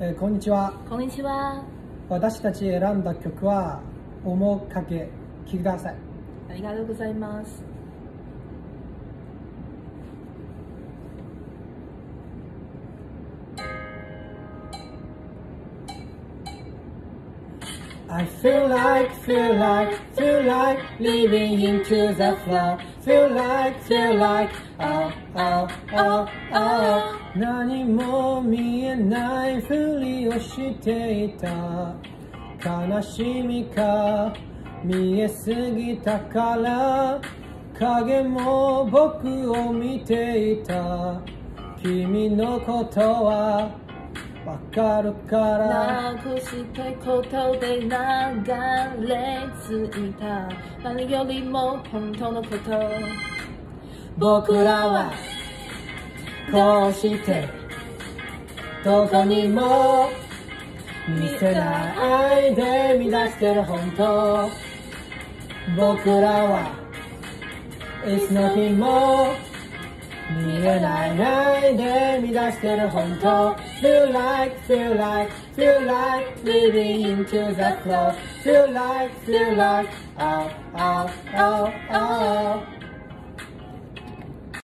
えーこんにちはこんにちは。私たち選んだ曲は「面かけ」聴いてくださいありがとうございます。I feel like, feel like, feel like living into the flow. Feel like, feel like, oh, oh, oh, oh. 何も見えないふりをしていた。悲しみか見えすぎたから影も僕を見ていた。君のことはわかるから。なくしたいことで流れ着いた。何よりも本当のこと。僕らはこうしてどこにも見せない愛で乱してる本当僕らは It's nothing more Me and I, hey, hey, me that's the home talk. Feel like, feel like, feel like living into the flow. Feel like, feel like, oh, oh, oh, oh.